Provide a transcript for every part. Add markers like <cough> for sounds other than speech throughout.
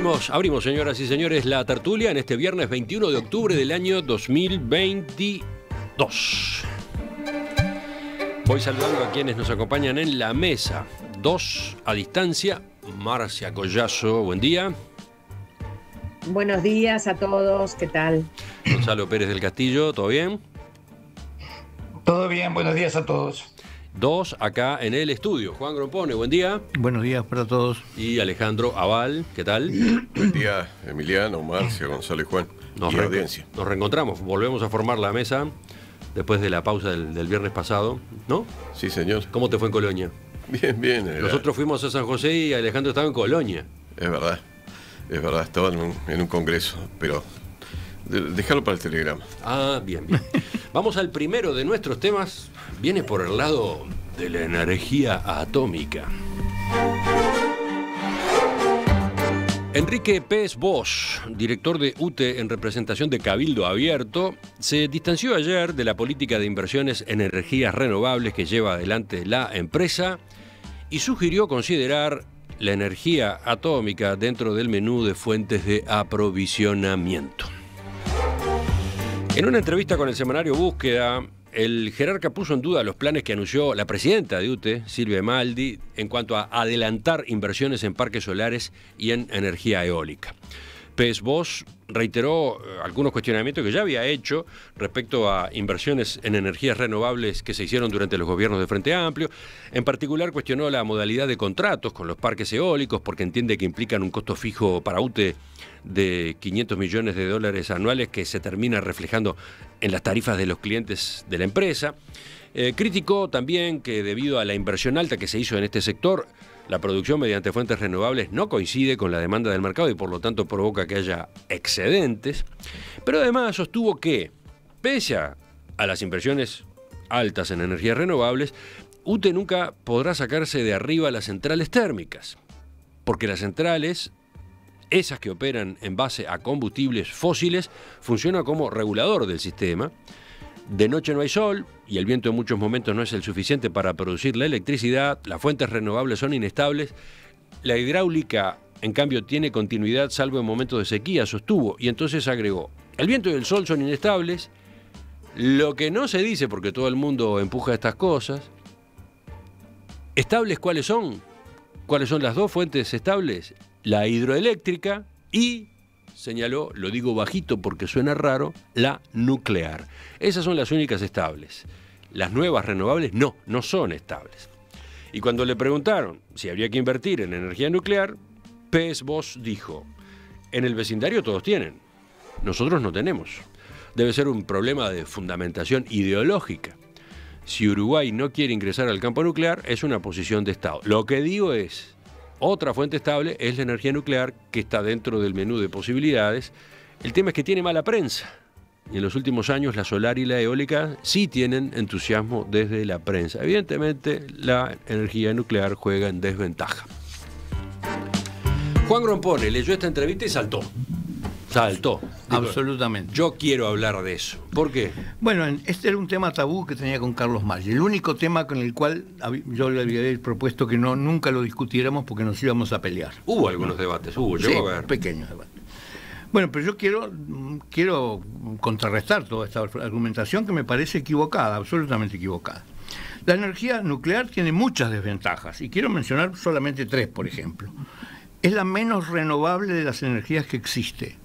Abrimos, abrimos, señoras y señores, la tertulia en este viernes 21 de octubre del año 2022. Voy saludando a quienes nos acompañan en la mesa. Dos a distancia. Marcia Collazo, buen día. Buenos días a todos, ¿qué tal? Gonzalo Pérez del Castillo, ¿todo bien? Todo bien, buenos días a todos. Dos acá en el estudio. Juan Grompone, buen día. Buenos días para todos. Y Alejandro Aval, ¿qué tal? Buen día, Emiliano, Marcia, Gonzalo y Juan. Nos, y re- audiencia. nos reencontramos, volvemos a formar la mesa después de la pausa del, del viernes pasado, ¿no? Sí, señor. ¿Cómo te fue en Colonia? Bien, bien. era- Nosotros fuimos a San José y Alejandro estaba en Colonia. Es verdad. Es verdad, estaba en un, en un congreso, pero déjalo para el telegrama. Ah, bien, bien. Vamos al primero de nuestros temas. Viene por el lado de la energía atómica. Enrique Pérez Bosch, director de UTE en representación de Cabildo Abierto, se distanció ayer de la política de inversiones en energías renovables que lleva adelante la empresa y sugirió considerar la energía atómica dentro del menú de fuentes de aprovisionamiento. En una entrevista con el semanario Búsqueda, el jerarca puso en duda los planes que anunció la presidenta de UTE, Silvia Maldi, en cuanto a adelantar inversiones en parques solares y en energía eólica. Pez Bosch reiteró eh, algunos cuestionamientos que ya había hecho respecto a inversiones en energías renovables que se hicieron durante los gobiernos de Frente Amplio. En particular cuestionó la modalidad de contratos con los parques eólicos porque entiende que implican un costo fijo para UTE de 500 millones de dólares anuales que se termina reflejando en las tarifas de los clientes de la empresa. Eh, criticó también que debido a la inversión alta que se hizo en este sector, la producción mediante fuentes renovables no coincide con la demanda del mercado y por lo tanto provoca que haya excedentes. Pero además sostuvo que, pese a, las inversiones altas en energías renovables, UTE nunca podrá sacarse de arriba las centrales térmicas, porque las centrales esas que operan en base a combustibles fósiles funcionan como regulador del sistema. De noche no hay sol y el viento en muchos momentos no es el suficiente para producir la electricidad, las fuentes renovables son inestables, la hidráulica en cambio tiene continuidad salvo en momentos de sequía, sostuvo, y entonces agregó, el viento y el sol son inestables, lo que no se dice porque todo el mundo empuja estas cosas, estables cuáles son, cuáles son las dos fuentes estables, la hidroeléctrica y, señaló, lo digo bajito porque suena raro, la nuclear. Esas son las únicas estables. Las nuevas renovables no, no son estables. Y cuando le preguntaron si habría que invertir en energía nuclear, Pez Bosch dijo, en el vecindario todos tienen, nosotros no tenemos. Debe ser un problema de fundamentación ideológica. Si Uruguay no quiere ingresar al campo nuclear, es una posición de Estado. Lo que digo es, otra fuente estable es la energía nuclear que está dentro del menú de posibilidades. El tema es que tiene mala prensa. Y en los últimos años la solar y la eólica sí tienen entusiasmo desde la prensa. Evidentemente la energía nuclear juega en desventaja. Juan Grompone leyó esta entrevista y saltó. Saltó. Absolutamente. Yo quiero hablar de eso. ¿Por qué? Bueno, en- este era un tema tabú que tenía con Carlos Maggi. El único tema con el cual yo le había propuesto que no nunca lo discutiéramos porque nos íbamos a pelear. Hubo algunos debates, hubo, Sí, llegó a ver. pequeños debates. Bueno, pero yo quiero, quiero contrarrestar toda esta argumentación que me parece equivocada, absolutamente equivocada. La energía nuclear tiene muchas desventajas y quiero mencionar solamente tres, por ejemplo. Es la menos renovable de las energías que existe.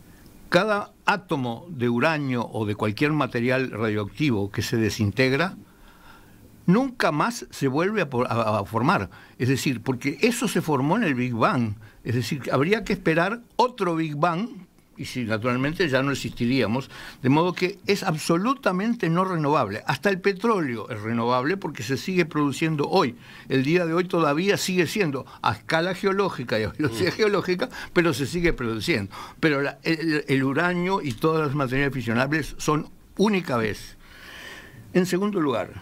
Cada átomo de uranio o de cualquier material radioactivo que se desintegra nunca más se vuelve a, a- formar. Es decir, porque eso se formó en el Big Bang. Es decir, habría que esperar otro Big Bang, y si naturalmente ya no existiríamos, de modo que es absolutamente no renovable. Hasta el petróleo es renovable porque se sigue produciendo hoy. El día de hoy todavía sigue siendo a escala geológica y a velocidad geológica, pero se sigue produciendo. Pero la- el, el uranio y todas las materiales fisionables son única vez. En segundo lugar,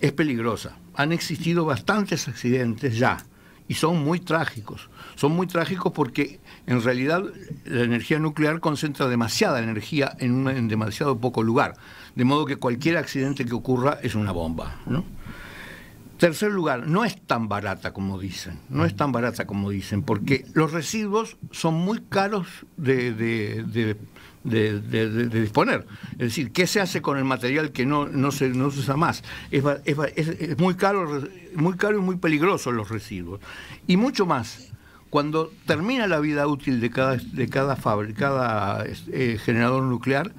es peligrosa. Han existido bastantes accidentes ya y son muy trágicos. Son muy trágicos porque en realidad la energía nuclear concentra demasiada energía en, un- en demasiado poco lugar. De modo que cualquier accidente que ocurra es una bomba. ¿no? Tercer lugar, no es tan barata como dicen, no es tan barata como dicen, porque los residuos son muy caros de, de, disponer. Es decir, ¿qué se hace con el material que no, no, se, no se usa más? Es, es, muy, caro, muy caro y muy peligroso los residuos. Y mucho más, cuando termina la vida útil de cada, de cada, fábrica, cada eh, generador nuclear,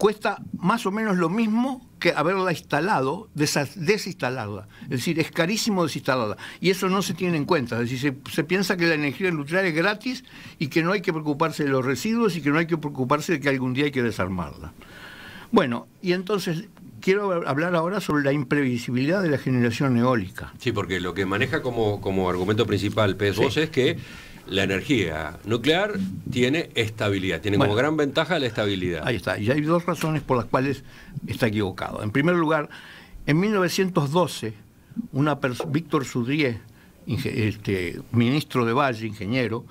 cuesta más o menos lo mismo que haberla instalado, desinstalarla. Es decir, es carísimo desinstalarla. Y eso no se tiene en cuenta. Es decir, se, piensa que la energía nuclear es gratis y que no hay que preocuparse de los residuos y que no hay que preocuparse de que algún día hay que desarmarla. Bueno, y entonces quiero hablar ahora sobre la imprevisibilidad de la generación eólica. Sí, porque lo que maneja como, como argumento principal PS2 es que la energía nuclear tiene estabilidad, tiene como gran ventaja la estabilidad. Ahí está, y hay dos razones por las cuales está equivocado. En primer lugar, en 1912, una Víctor Sudrier, este, ministro de Valle, ingeniero,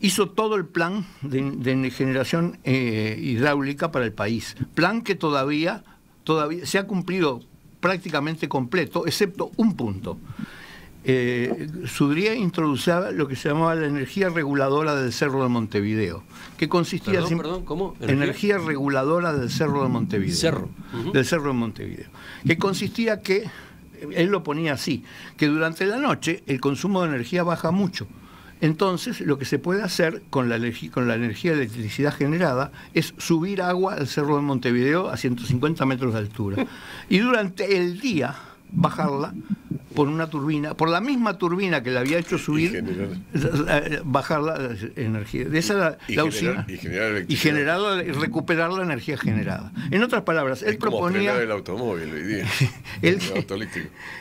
hizo todo el plan de, generación eh, hidráulica para el país. Plan que todavía, todavía se ha cumplido prácticamente completo, excepto un punto eh, Sudría introducía lo que se llamaba la energía reguladora del Cerro de Montevideo, que consistía en perdón, ¿cómo? ¿Energía? reguladora del Cerro de Montevideo. Cerro. Del Cerro de Montevideo. Que consistía que, él lo ponía así, que durante la noche el consumo de energía baja mucho. Entonces, lo que se puede hacer con la, con la energía de electricidad generada es subir agua al Cerro de Montevideo a 150 metros de altura. Y durante el día bajarla por una turbina, por la misma turbina que le había hecho subir, bajar la energía. De esa y la, generar, y generar, y recuperar la energía generada. En otras palabras, él proponía. el automóvil hoy día. <laughs> él,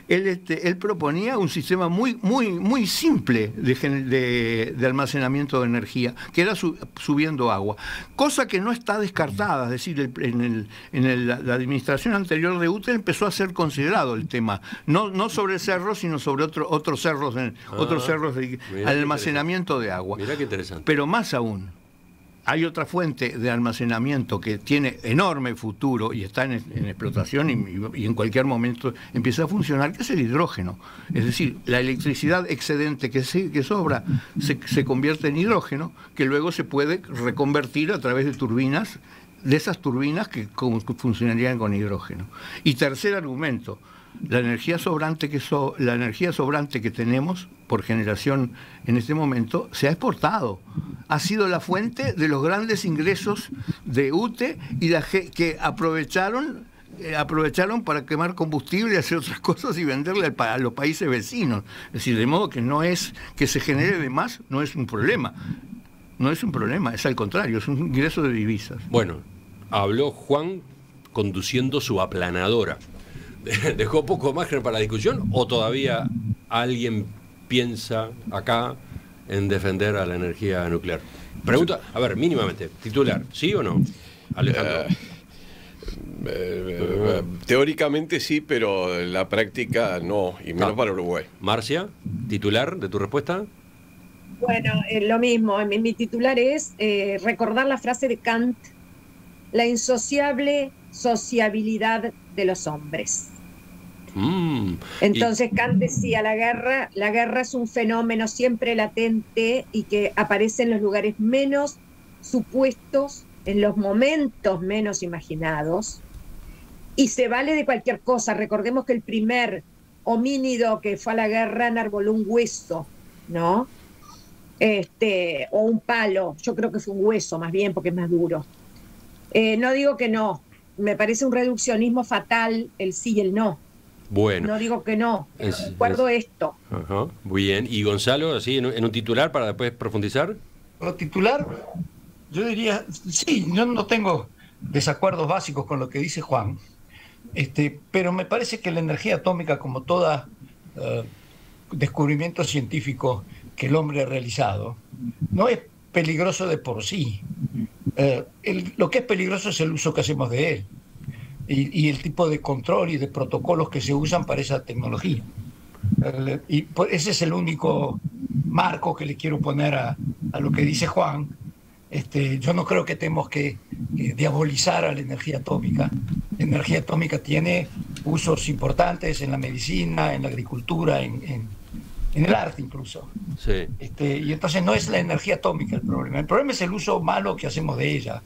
él, este, él, proponía un sistema muy, muy, muy simple de, de, almacenamiento de energía, que era subiendo agua. Cosa que no está descartada, es decir, en, el, en la administración anterior de UTE empezó a ser considerado el tema, no, no sobre cerros, sino sobre otro, otros cerros, otros ah, cerros de almacenamiento de agua. Mira qué interesante. Pero más aún, hay otra fuente de almacenamiento que tiene enorme futuro y está en, explotación y, en cualquier momento empieza a funcionar, que es el hidrógeno. Es decir, la electricidad excedente que, que sobra se, se convierte en hidrógeno, que luego se puede reconvertir a través de turbinas, de esas turbinas que funcionarían con hidrógeno. Y tercer argumento, la energía sobrante que la energía sobrante que tenemos por generación en este momento se ha exportado. Ha sido la fuente de los grandes ingresos de UTE y que aprovecharon eh, aprovecharon para quemar combustible y hacer otras <laughs> cosas y venderle a los países vecinos. Es decir, de modo que no es que se genere de más, no es un problema. No es un problema, es al contrario, es un ingreso de divisas. Bueno, habló Juan conduciendo su aplanadora. <laughs> dejó poco margen para la discusión o todavía alguien piensa acá en defender a la energía nuclear? Pregunta, a ver, mínimamente, titular, ¿sí o no? Alejandro. Eh, eh, teóricamente sí, pero en la práctica no, y menos para Uruguay. Marcia, titular de tu respuesta. Bueno, eh, lo mismo, mi, mi titular es recordar la frase de Kant, la insociable sociabilidad de los hombres. Mm, Entonces Kant decía, la guerra, la guerra es un fenómeno siempre latente y que aparece en los lugares menos supuestos, en los momentos menos imaginados, y se vale de cualquier cosa. Recordemos que el primer homínido que fue a la guerra enarboló un hueso, ¿no? Este, o un palo, yo creo que fue un hueso más bien porque es más duro. Eh, no digo que no, me parece un reduccionismo fatal el sí y el no. Bueno. No digo que no, recuerdo esto. muy bien. ¿Y Gonzalo, así en, un titular para después profundizar? Lo titular, yo diría, sí, yo no tengo desacuerdos básicos con lo que dice Juan, este, pero me parece que la energía atómica, como todo eh, descubrimiento científico que el hombre ha realizado, no es peligroso de por sí. Eh, lo que es peligroso es el uso que hacemos de él y, el tipo de control y de protocolos que se usan para esa tecnología. Y pues, ese es el único marco que le quiero poner a, a lo que dice Juan. Este, yo no creo que tenemos que, diabolizar a la energía atómica. La energía atómica tiene usos importantes en la medicina, en la agricultura, en, en el arte incluso. Sí. Este, y entonces no es la energía atómica el problema. El problema es el uso malo que hacemos de ella.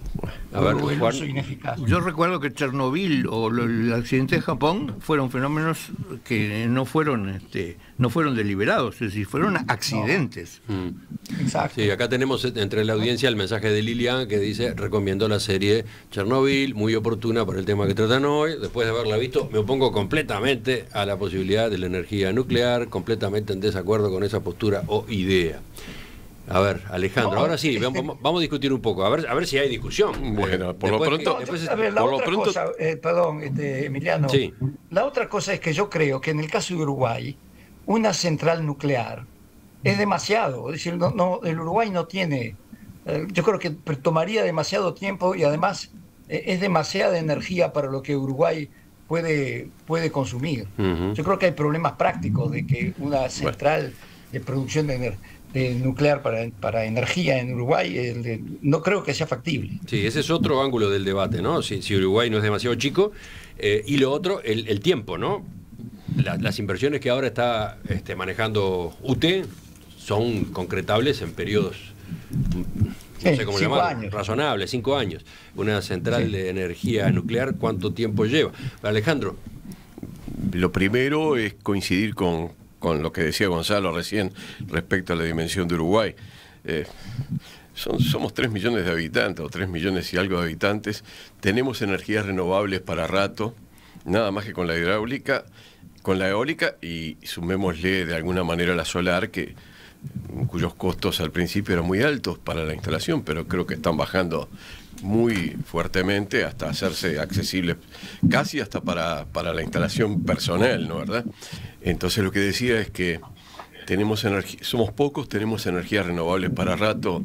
o el uso ineficaz. Yo recuerdo que Chernobyl o el accidente de Japón fueron fenómenos que no fueron este, no fueron deliberados, es decir, fueron accidentes. Mm. Exacto. Sí, acá tenemos entre la audiencia el mensaje de Lilian que dice, recomiendo la serie Chernobyl, muy oportuna para el tema que tratan hoy. Después de haberla visto, me opongo completamente a la posibilidad de la energía nuclear, completamente en desacuerdo con esa postura o idea. A ver, Alejandro, ahora sí, vamos, a discutir un poco, a ver, a ver si hay discusión. Bueno, por lo pronto. la otra cosa, eh, perdón, este, Emiliano. Sí. La otra cosa es que yo creo que en el caso de Uruguay, una central nuclear es demasiado. Es decir, no, el Uruguay no tiene. Eh, yo creo que tomaría demasiado tiempo y además eh, es demasiada energía para lo que Uruguay puede, puede consumir. Yo creo que hay problemas prácticos de que una central de producción de, nuclear para, para, energía en Uruguay no creo que sea factible. Sí, ese es otro ángulo del debate, ¿no? Si, si Uruguay no es demasiado chico. Eh, y lo otro, el, el tiempo, ¿no? Las inversiones que ahora está este, manejando UT son concretables en periodos, no sé cómo llamar, razonables, cinco años. Una central de energía nuclear, ¿cuánto tiempo lleva? Alejandro. Lo primero es coincidir con, lo que decía Gonzalo recién respecto a la dimensión de Uruguay. Eh, somos tres millones de habitantes, o tres millones y algo de habitantes. Tenemos energías renovables para rato, nada más que con la hidráulica con la eólica y sumémosle de alguna manera la solar, que cuyos costos al principio eran muy altos para la instalación, pero creo que están bajando muy fuertemente hasta hacerse accesibles, casi hasta para, para la instalación personal, ¿no verdad? Entonces lo que decía es que tenemos somos pocos, tenemos energías renovables para rato.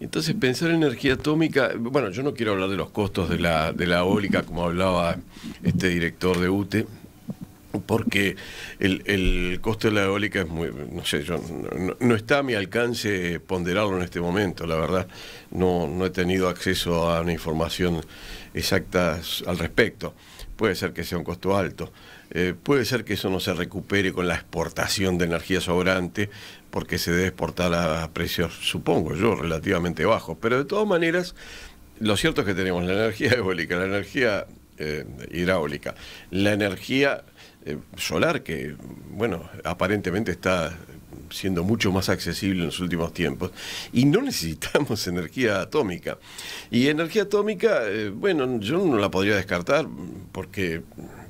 Entonces pensar en energía atómica, bueno, yo no quiero hablar de los costos de la, de la eólica, como hablaba este director de UTE, porque el, costo de la eólica es muy, no sé, yo, no, está a mi alcance ponderarlo en este momento, la verdad, no, no he tenido acceso a una información exacta al respecto. Puede ser que sea un costo alto, eh, puede ser que eso no se recupere con la exportación de energía sobrante, porque se debe exportar a precios, supongo yo, relativamente bajos, pero de todas maneras, lo cierto es que tenemos la energía <laughs> eólica, la energía eh, hidráulica, la energía eh, solar que, bueno, aparentemente está siendo mucho más accesible en los últimos tiempos y no <laughs> necesitamos energía atómica. Y energía atómica, eh, bueno, yo no la podría descartar porque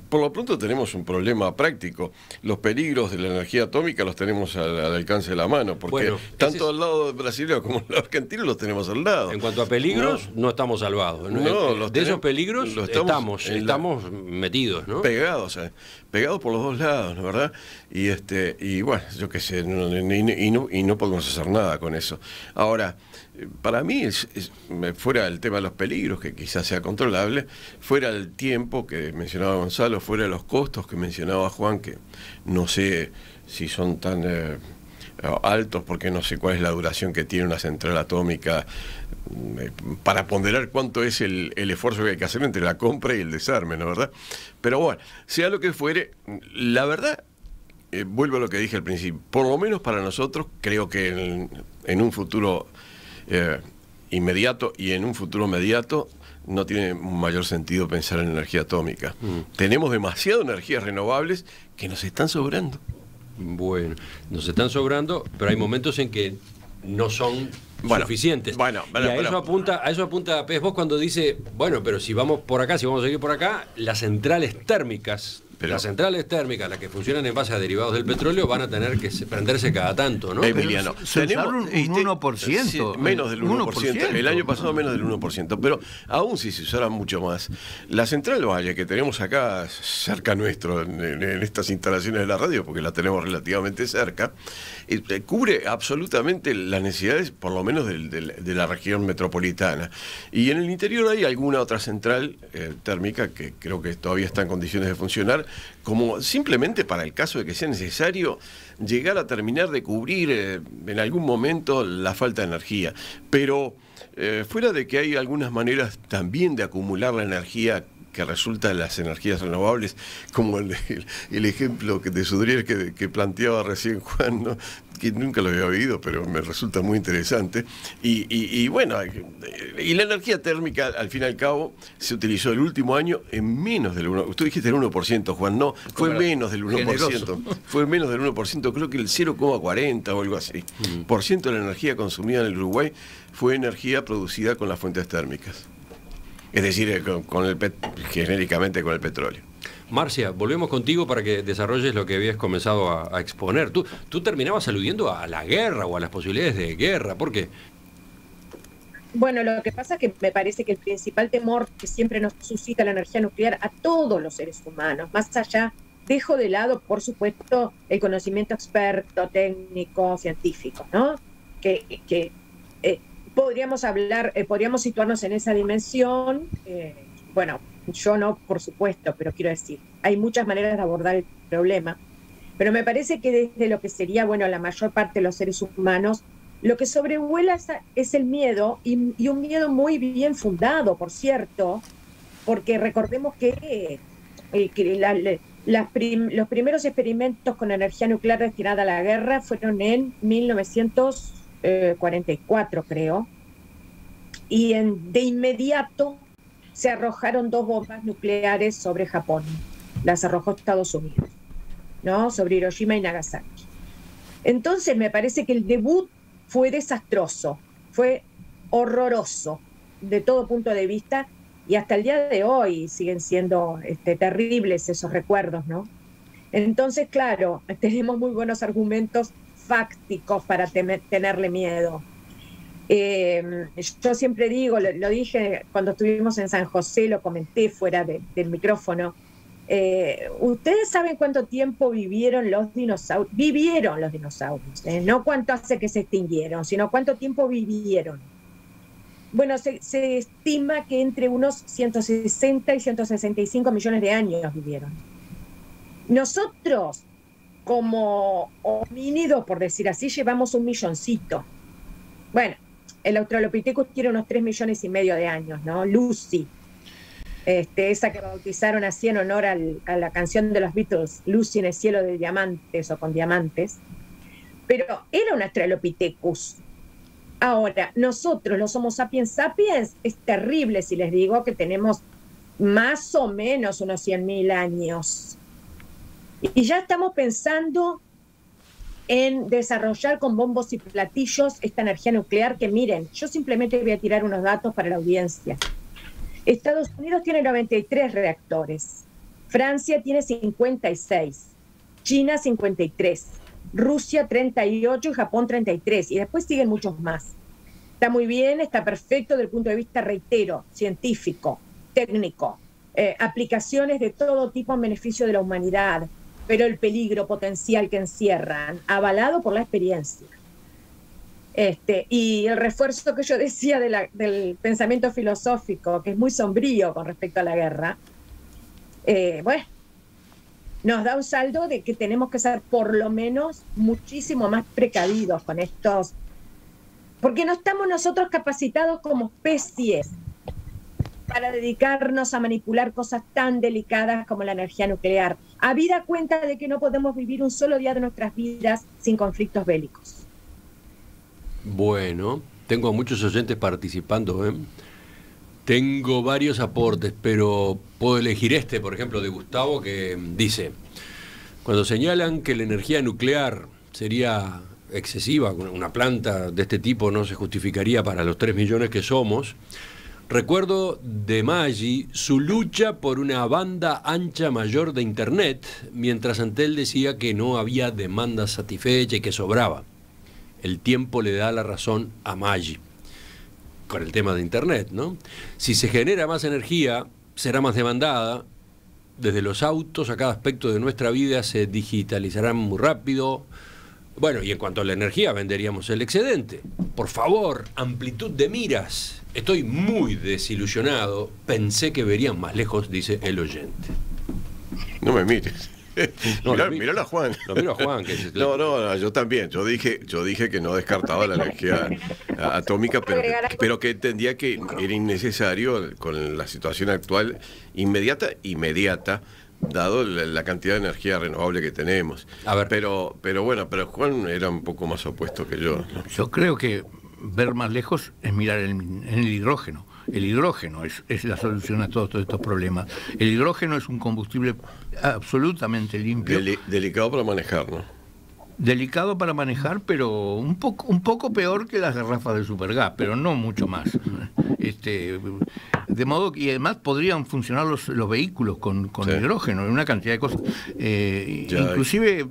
por lo pronto tenemos un problema práctico. Los peligros de la energía atómica los tenemos al, alcance de la mano, porque tanto al lado brasileño como al argentino los tenemos al lado. En cuanto a peligros, no, estamos salvados. No, de esos peligros estamos, estamos, metidos, ¿no? Pegados, eh, pegados por los dos lados, ¿no verdad? Y este, y bueno, yo qué sé, y no podemos hacer nada con eso. Ahora, para mí, es, fuera el tema de los peligros, que quizás sea controlable, fuera el tiempo que mencionaba Gonzalo, fuera los costos que mencionaba Juan, que no sé si son tan eh, altos, porque no sé cuál es la duración que tiene una central atómica, eh, para ponderar cuánto es el, esfuerzo que hay que hacer entre la compra y el desarme, ¿no verdad? Pero bueno, sea lo que fuere, la verdad eh, vuelvo a lo que dije al principio, por lo menos para nosotros, creo que en un futuro eh, inmediato y en un futuro inmediato no tiene mayor sentido pensar en energía atómica. Mm. Tenemos demasiadas energías renovables que nos están sobrando. Bueno, nos están sobrando, pero hay momentos en que no son suficientes. Bueno, y a, eso apunta, a eso apunta Pez vos cuando dice, bueno, pero si vamos por acá, si vamos a seguir por acá, las centrales térmicas las centrales térmicas, las que funcionan en base a derivados del petróleo, van a tener que prenderse cada tanto, ¿no? Emiliano, tenemos un, 1%. menos del 1%, El año pasado menos del 1%. Pero aún si se usara mucho más, la central Valle que tenemos acá cerca nuestro, en, estas instalaciones de la radio, porque la tenemos relativamente cerca, eh, cubre absolutamente las necesidades, por lo menos de la región metropolitana. Y en el interior hay alguna otra central eh, térmica que creo que todavía está en condiciones de funcionar como simplemente para el caso de que sea necesario llegar a terminar de cubrir eh, en algún momento la falta de energía. Pero eh, fuera de que hay algunas maneras también de acumular la energía que resulta las energías renovables, como el, ejemplo que de Sudrier que, que planteaba recién Juan, ¿no? que nunca lo había oído, pero me resulta muy interesante. Y, bueno, y la energía térmica, al fin y al cabo, se utilizó el último año en menos del 1%. Usted dijiste el 1%, Juan, no, fue menos del 1%. Fue menos del 1%, creo que el 0,40 o algo así. Mm. Por ciento de la energía consumida en el Uruguay fue energía producida con las fuentes térmicas. Es decir, eh, con el genéricamente con el petróleo. Marcia, volvemos contigo para que desarrolles lo que habías comenzado a, exponer. Tú, tú terminabas aludiendo a la guerra o a las posibilidades de guerra. ¿Por qué? Bueno, lo que pasa es que me parece que el principal temor que siempre nos suscita la energía nuclear a todos los seres humanos, más allá, dejo de lado, por supuesto, el conocimiento experto, técnico, científico, ¿no? Que, eh, podríamos hablar, eh, podríamos situarnos en esa dimensión. Eh, bueno, yo no, por supuesto, pero quiero decir, hay muchas maneras de abordar el problema. Pero me parece que desde lo que sería, bueno, la mayor parte de los seres humanos, lo que sobrevuela es el miedo y, un miedo muy bien fundado, por cierto, porque recordemos que, eh, los primeros experimentos con energía nuclear destinada a la guerra fueron en 1944, creo, y en, de inmediato se arrojaron dos bombas nucleares sobre Japón. Las arrojó Estados Unidos, ¿no? Sobre Hiroshima y Nagasaki. Entonces me parece que el debut fue desastroso, fue horroroso de todo punto de vista y hasta el día de hoy siguen siendo este, terribles esos recuerdos, ¿no? Entonces, claro, <laughs> tenemos muy buenos argumentos fácticos para tenerle miedo. Eh, yo siempre digo, lo, dije cuando estuvimos en San José, lo comenté fuera del micrófono. Eh, Ustedes saben cuánto tiempo vivieron los dinosaurios, vivieron los dinosaurios, ¿eh? no cuánto hace que se extinguieron, sino cuánto tiempo vivieron. Bueno, se, se, estima que entre unos 160 y 165 millones de años vivieron. Nosotros, como homínidos, por decir así, llevamos un milloncito. Bueno, el Australopithecus tiene unos 3 millones y medio de años, ¿no? Lucy, este, esa que bautizaron así en honor a la canción de los Beatles, Lucy en el cielo de diamantes o con diamantes, pero era un Australopithecus. Ahora, nosotros, los Homo sapiens sapiens, es terrible si les digo que tenemos más o menos unos 100.000 años. Y ya estamos pensando en desarrollar con bombos y platillos esta energía nuclear que miren, yo simplemente voy a tirar unos datos para la audiencia. Estados Unidos tiene 93 reactores, Francia tiene 56, China 53, Rusia 38 y Japón 33, y después siguen muchos más. Está muy bien, está perfecto desde el punto de vista, reitero, científico, técnico, eh, aplicaciones de todo tipo en beneficio de la humanidad, pero el peligro potencial que encierran, avalado por la experiencia. Este, y el refuerzo que yo decía del pensamiento filosófico, que es muy sombrío con respecto a la guerra, eh, bueno, nos da un saldo de que tenemos que ser por lo menos muchísimo más precavidos con estos, porque no estamos nosotros capacitados como especies para dedicarnos a manipular cosas tan delicadas como la energía nuclear, habida cuenta de que no podemos vivir un solo día de nuestras vidas sin conflictos bélicos. Bueno, tengo muchos oyentes participando. ¿eh? Tengo varios aportes, pero puedo elegir este, por ejemplo, de Gustavo, que dice, cuando señalan que la energía nuclear sería excesiva, una planta de este tipo no se justificaría para los 3 millones que somos, Recuerdo de Maggi su lucha por una banda ancha mayor de Internet, mientras Antel decía que no había demanda satisfecha y que sobraba. El tiempo le da la razón a Maggi con el tema de Internet, ¿no? Si se genera más energía, será más demandada. Desde los autos a cada aspecto de nuestra vida se digitalizarán muy rápido. Bueno, y en cuanto a la energía, venderíamos el excedente. Por favor, amplitud de miras Estoy muy desilusionado. Pensé que verían más lejos, dice el oyente. No me mires. <laughs> no, mirá, a Juan. Lo miro a Juan. <laughs> no, no, yo también. Yo dije, yo dije que no descartaba la energía atómica, pero, pero que entendía que era innecesario con la situación actual inmediata, inmediata, dado la, cantidad de energía renovable que tenemos. A ver. Pero, pero bueno, pero Juan era un poco más opuesto que yo. Yo creo que ver más lejos es mirar en el hidrógeno. El hidrógeno es, la solución a todos, estos problemas. El hidrógeno es un combustible absolutamente limpio. delicado para manejar, ¿no? Delicado para manejar, pero un poco, un poco peor que las garrafas de supergas, pero no mucho más. Este, de modo que, y además podrían funcionar los, los vehículos con, con hidrógeno, en una cantidad de cosas. Eh, inclusive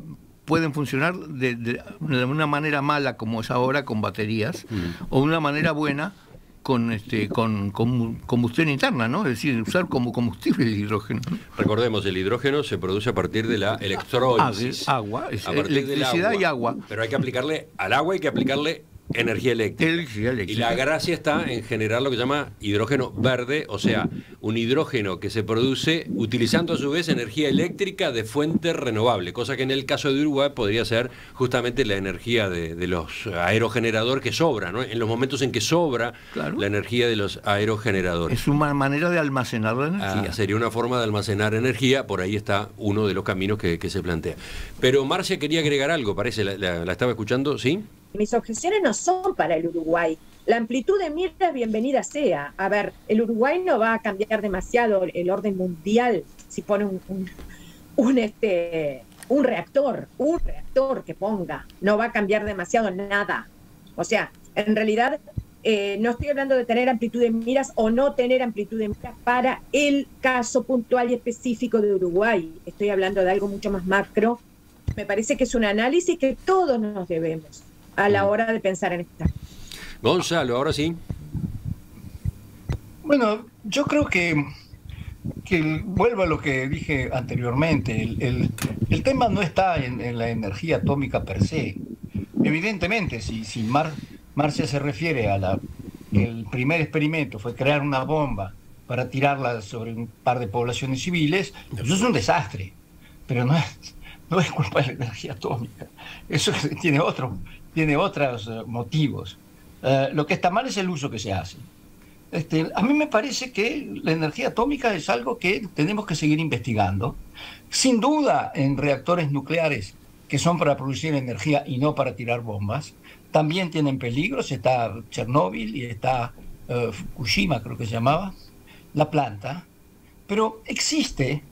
pueden funcionar de, una manera mala como es ahora con baterías, mm. o de una manera buena con este con, combustión interna, ¿no? Es decir, usar como combustible el hidrógeno. Recordemos, el hidrógeno se produce a partir de la electrólisis. agua, electricidad y agua. Pero hay que aplicarle al agua, hay que aplicarle energía eléctrica. Y la gracia está en generar lo que se llama hidrógeno verde, o sea, un hidrógeno que se produce utilizando a su vez energía eléctrica de fuente renovable, cosa que en el caso de Uruguay podría ser justamente la energía de, los aerogeneradores que sobra, ¿no? En los momentos en que sobra la energía de los aerogeneradores. Es una manera de almacenar la energía. Ah, sería una forma de almacenar energía, por ahí está uno de los caminos que, se plantea. Pero Marcia quería agregar algo, parece, la estaba escuchando, ¿sí? Mis objeciones no son para el Uruguay. La amplitud de miras, bienvenida sea. A ver, el Uruguay no va a cambiar demasiado el orden mundial si pone un, este, un reactor, un reactor que ponga. No va a cambiar demasiado nada. O sea, en realidad eh, no estoy hablando de tener amplitud de miras o no tener amplitud de miras para el caso puntual y específico de Uruguay. Estoy hablando de algo mucho más macro. Me parece que es un análisis que todos nos debemos a la hora de pensar en esta. Gonzalo, ahora sí. Bueno, yo creo que, que vuelvo a lo que dije anteriormente, el, tema no está en, la energía atómica per se. Evidentemente, si, si Marcia se refiere a la el primer experimento fue crear una bomba para tirarla sobre un par de poblaciones civiles, eso es un desastre, pero no es, no es culpa de la energía atómica. Eso <laughs> tiene otro, tiene otros eh, motivos. Eh, lo que está mal es el uso que se hace. Este, a mí me parece que la energía atómica es algo que tenemos que seguir investigando. Sin duda, en reactores nucleares que son para producir energía y no para tirar bombas, también tienen peligros. Está Chernóbil y está eh, Fukushima, creo que se llamaba, la planta. Pero existe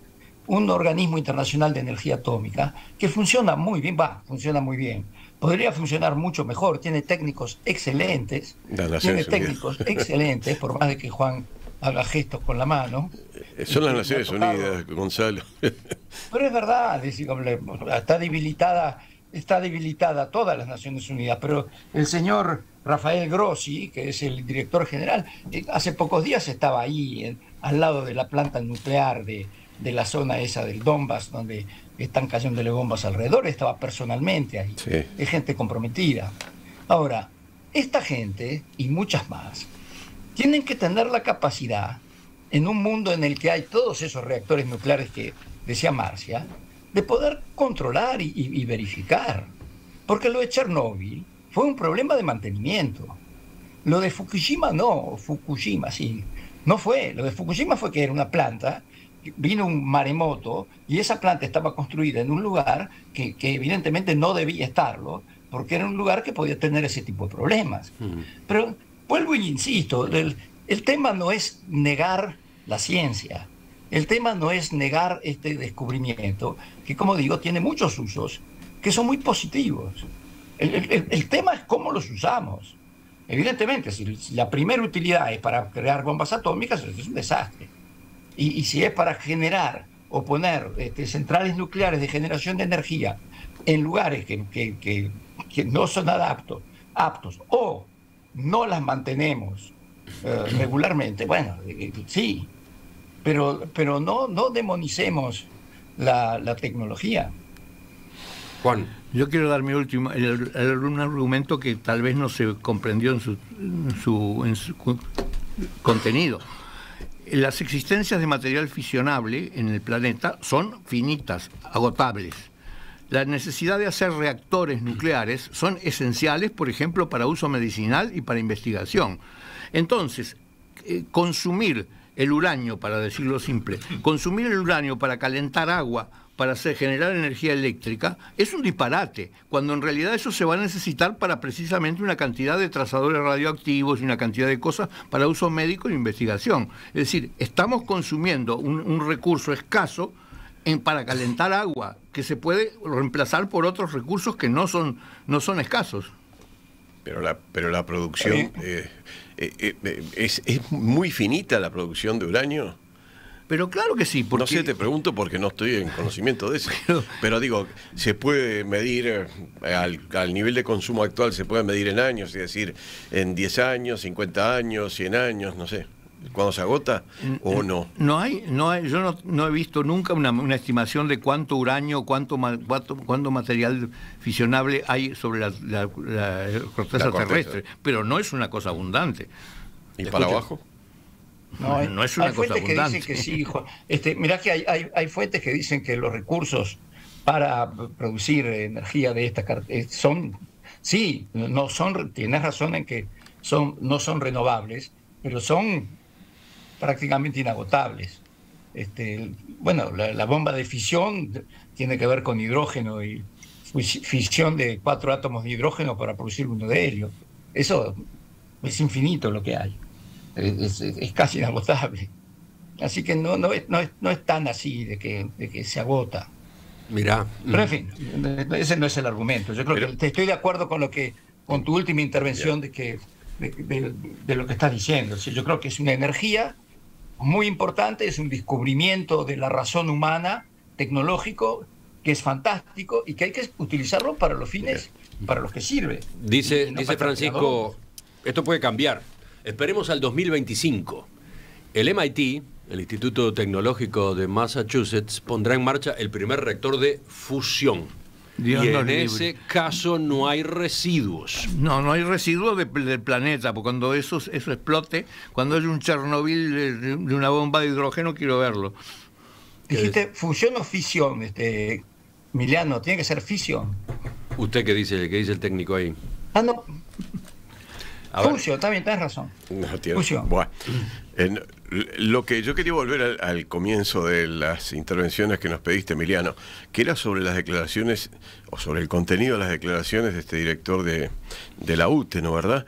un organismo internacional de energía atómica que funciona muy bien, va, funciona muy bien podría funcionar mucho mejor. Tiene técnicos excelentes. Tiene técnicos excelentes, por más de que Juan haga gestos con la mano. Eh, son las Naciones Unidas, Gonzalo. <laughs> Pero es verdad, está debilitada, está debilitada todas las Naciones Unidas, pero el señor Rafael Grossi, que es el director general, eh, hace pocos días estaba ahí, al lado de la planta nuclear de, de la zona esa del Donbass, donde están cayéndole bombas alrededor, estaba personalmente ahí. Es gente comprometida. Ahora, esta gente y muchas más tienen que tener la capacidad, en un mundo en el que hay todos esos reactores nucleares que decía Marcia, de poder controlar y, verificar. Porque lo de Chernóbil fue un problema de mantenimiento. Lo de Fukushima no, Fukushima sí, no fue. Lo de Fukushima fue que era una planta vino un maremoto y esa planta estaba construida en un lugar que, evidentemente no debía estarlo, porque era un lugar que podía tener ese tipo de problemas. Pero vuelvo y insisto, el, el tema no es negar la ciencia, el tema no es negar este descubrimiento, que como digo, tiene muchos usos, que son muy positivos. El, el, tema es cómo los usamos. Evidentemente, si la primera utilidad es para crear bombas atómicas, es un desastre. Y, si es para generar o poner este, centrales nucleares de generación de energía en lugares que, no son adaptos, aptos o no las mantenemos eh, <clears throat> regularmente, bueno, eh, sí, pero, pero no, no demonicemos la, tecnología. Juan. Yo quiero dar mi último, un argumento que tal vez no se comprendió en su, en su contenido las existencias de material fisionable en el planeta son finitas, agotables. La necesidad de hacer reactores nucleares son esenciales, por ejemplo, para uso medicinal y para investigación. Entonces, eh, consumir el uranio, para decirlo simple, consumir el uranio para calentar agua, para hacer, generar energía eléctrica, es un disparate, cuando en realidad eso se va a necesitar para precisamente una cantidad de trazadores radioactivos y una cantidad de cosas para uso médico e investigación. Es decir, estamos consumiendo un, recurso escaso en, para calentar agua, que se puede reemplazar por otros recursos que no son, no son escasos. Pero la, pero la producción eh, eh, eh, es, es muy finita la producción de uranio. Pero claro que sí. Porque... No sé, te pregunto porque no estoy en conocimiento de eso. <laughs> Pero, digo, se puede medir eh, al, nivel de consumo actual, se puede medir en años, es decir, en 10 años, 50 años, 100 años, no sé. ¿Cuándo se agota o no? No hay, no hay yo no, he visto nunca una, estimación de cuánto uranio, cuánto, cuánto, material fisionable hay sobre la, corteza terrestre, pero no es una cosa abundante. ¿Y para abajo? No, es una hay fuentes que dicen que sí, este, mirá que hay, hay, fuentes que dicen que los recursos para producir energía de esta eh, son, sí, no son, tienes razón en que son, no son renovables, pero son prácticamente inagotables. Este, bueno, la, bomba de fisión tiene que ver con hidrógeno y fisión de cuatro átomos de hidrógeno para producir uno de helio. Eso es infinito lo que hay es, casi inagotable. Así que no, no, es, no, es, no es tan así de que, de que se agota. Mirá. Pero en fin, ese no es el argumento. Yo creo que estoy de acuerdo con lo que, con tu última intervención de que de, lo que estás diciendo. yo creo que es una energía muy importante, es un descubrimiento de la razón humana, tecnológico, que es fantástico y que hay que utilizarlo para los fines para los que sirve. Dice, dice Francisco, esto puede cambiar. Esperemos al 2025. El MIT, el Instituto Tecnológico de Massachusetts, pondrá en marcha el primer reactor de fusión. y en ese caso no hay residuos. No, no hay residuos del planeta, porque cuando eso, eso explote, cuando es un Chernobyl de, una bomba de hidrógeno, quiero verlo. Dijiste fusión o fisión, este, Emiliano, tiene que ser fisión. ¿Usted qué dice, qué dice el técnico ahí? Ah, no, Fusión, también tenés razón. Bueno, lo que yo quería volver al, comienzo de las intervenciones que nos pediste, Emiliano, que era sobre las declaraciones, o sobre el contenido de las declaraciones de este director de, de la UTE, ¿no verdad?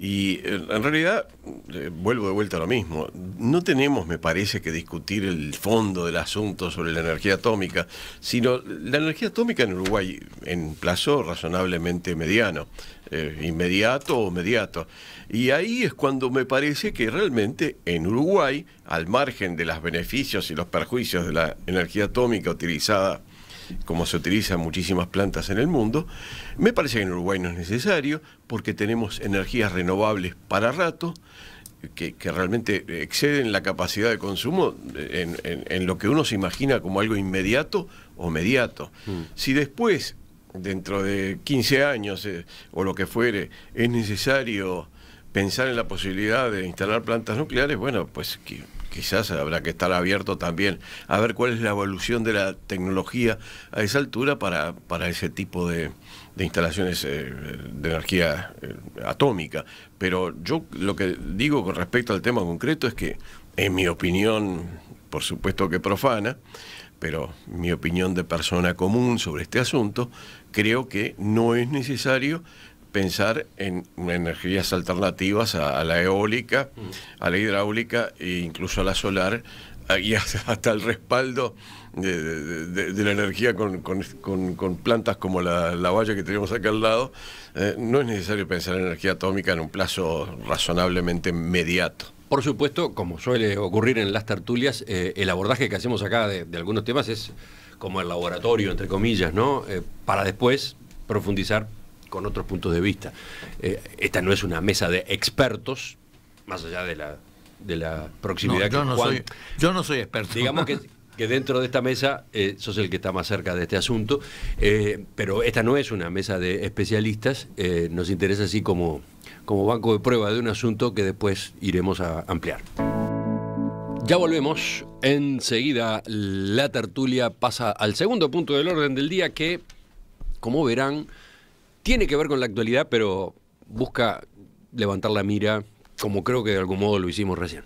Y eh, en realidad, eh, vuelvo de vuelta a lo mismo, no tenemos, me parece, que discutir el fondo del asunto sobre la energía atómica, sino la energía atómica en Uruguay en plazo razonablemente mediano, eh, inmediato o mediato. Y ahí es cuando me parece que realmente en Uruguay, al margen de los beneficios y los perjuicios de la energía atómica utilizada como se utiliza en muchísimas plantas en el mundo, me parece que en Uruguay no es necesario porque tenemos energías renovables para rato. Que, realmente exceden la capacidad de consumo en, lo que uno se imagina como algo inmediato o mediato. Mm. Si después, dentro de 15 años eh, o lo que fuere, es necesario pensar en la posibilidad de instalar plantas nucleares, bueno, pues quizás habrá que estar abierto también a ver cuál es la evolución de la tecnología a esa altura para, para ese tipo de, instalaciones eh, de energía eh, atómica. Pero yo lo que digo con respecto al tema concreto es que, en mi opinión, por supuesto que profana, pero mi opinión de persona común sobre este asunto, creo que no es necesario pensar en energías alternativas a, la eólica, mm. a la hidráulica e incluso a la solar y <laughs> hasta, el respaldo de, la energía con, plantas como la, valla que tenemos acá al lado, eh, no es necesario pensar en energía atómica en un plazo razonablemente inmediato. Por supuesto, como suele ocurrir en las tertulias, eh, el abordaje que hacemos acá de, algunos temas es como el laboratorio, entre comillas, ¿no? Eh, para después profundizar con otros puntos de vista. Eh, esta no es una mesa de expertos, más allá de la, de la proximidad yo, no soy, yo no soy experto. Digamos que, que dentro de esta mesa eh, sos el que está más cerca de este asunto, eh, pero esta no es una mesa de especialistas, nos interesa así como, como banco de prueba de un asunto que después iremos a ampliar. Ya volvemos. Enseguida la tertulia pasa al segundo punto del orden del día que, como verán, tiene que ver con la actualidad, pero busca levantar la mira como creo que de algún modo lo hicimos recién.